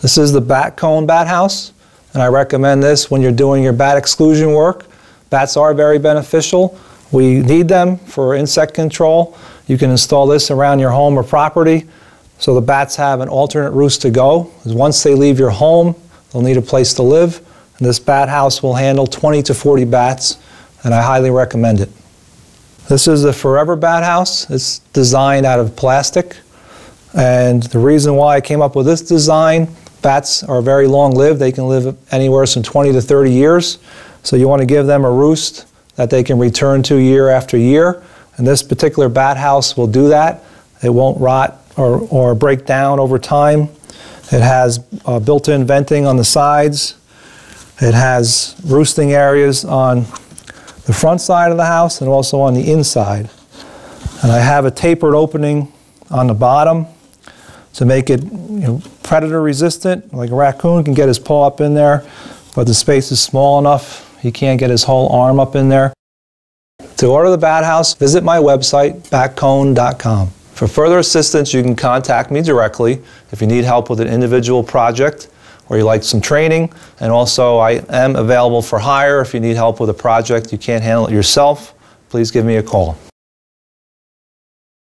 This is the Batcone bat house, and I recommend this when you're doing your bat exclusion work. Bats are very beneficial. We need them for insect control. You can install this around your home or property so the bats have an alternate roost to go. Once they leave your home, they'll need a place to live. And this bat house will handle 20 to 40 bats, and I highly recommend it. This is the Forever Bat House. It's designed out of plastic. And the reason why I came up with this design, bats are very long lived. They can live anywhere from 20 to 30 years. So you want to give them a roost that they can return to year after year. And this particular bat house will do that. It won't rot or, or break down over time. It has uh, built-in venting on the sides. It has roosting areas on the front side of the house and also on the inside. And I have a tapered opening on the bottom to make it you know, predator resistant. Like a raccoon can get his paw up in there, but the space is small enough he can't get his whole arm up in there. To order the bat house, visit my website, batcone.com. For further assistance, you can contact me directly if you need help with an individual project or you like some training. And also, I am available for hire if you need help with a project you can't handle it yourself. Please give me a call.